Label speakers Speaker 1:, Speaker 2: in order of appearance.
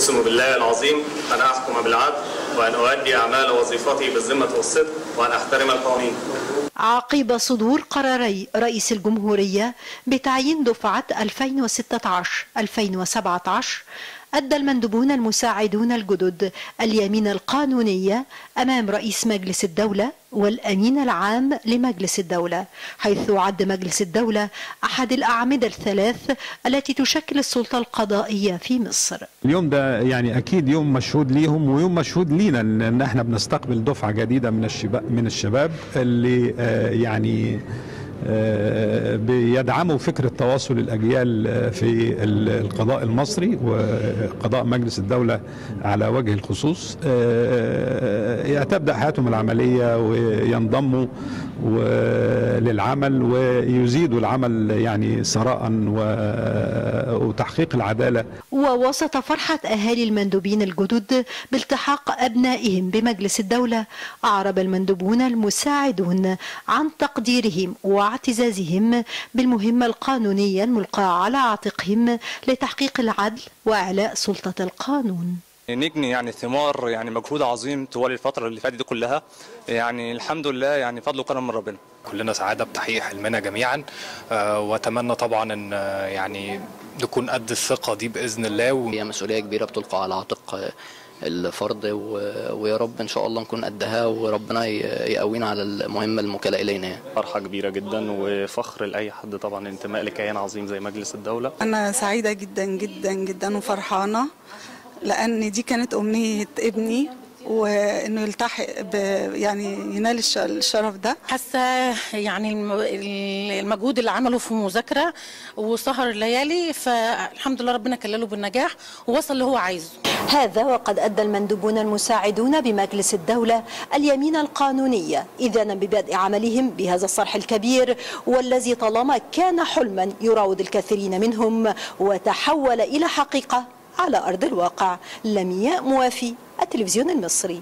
Speaker 1: أقسم بالله العظيم أن أحكم بالعدل وأن أؤدي أعمال وظيفتي بالذمة والصدق وأن أحترم القوانين.
Speaker 2: عقب صدور قراري رئيس الجمهورية بتعيين دفعة 2016-2017 أدى المندوبون المساعدون الجدد اليمين القانونية أمام رئيس مجلس الدولة والأمين العام لمجلس الدولة حيث عد مجلس الدولة أحد الأعمدة الثلاث التي تشكل السلطة القضائية في مصر.
Speaker 3: اليوم ده يعني أكيد يوم مشهود ليهم ويوم مشهود لينا إن إحنا بنستقبل دفعة جديدة من الشباب من الشباب اللي آه، يعني بيدعموا فكرة تواصل الأجيال آه، في ال- القضاء المصري وقضاء مجلس الدولة على وجه الخصوص. آه، تبدأ حياتهم العملية وينضموا للعمل ويزيدوا العمل يعني ثراء وتحقيق العدالة.
Speaker 2: ووسط فرحة أهالي المندوبين الجدد بالتحاق أبنائهم بمجلس الدولة أعرب المندوبون المساعدون عن تقديرهم واعتزازهم بالمهمة القانونية الملقاة على عاتقهم لتحقيق العدل وإعلاء سلطة القانون.
Speaker 4: نجني يعني ثمار يعني مجهود عظيم طوال الفترة اللي فاتت دي كلها. يعني الحمد لله يعني فضل وكرم من ربنا.
Speaker 5: كلنا سعادة بتحقيق حلمنا جميعا. آه، وأتمنى طبعا إن آه، يعني نكون قد الثقة دي بإذن الله. و...
Speaker 6: هي مسؤولية كبيرة بتلقى على عاتق الفرد و- ويا رب إن شاء الله نكون قدها وربنا يقوينا على المهمة المكلة إلينا يعني.
Speaker 1: فرحة كبيرة جدا وفخر لأي حد طبعا انتماء لكيان عظيم زي مجلس الدولة
Speaker 7: أنا سعيدة جدا جدا جدا وفرحانة لأن دي كانت أمنية ابني وإنه يلتحق ب يعني ينال الش- الشرف ده.
Speaker 8: حاسة يعني الم- المجهود اللي عمله في مذاكرة وسهر الليالي فالحمد لله ربنا كلله بالنجاح ووصل اللي هو عايزه.
Speaker 2: هذا وقد أدى المندوبون المساعدون بمجلس الدولة اليمين القانونية إذانا ببدء عملهم بهذا الصرح الكبير والذي طالما كان حلما يراود الكثيرين منهم وتحول إلى حقيقة. على أرض الواقع. لمياء موافي التلفزيون المصري.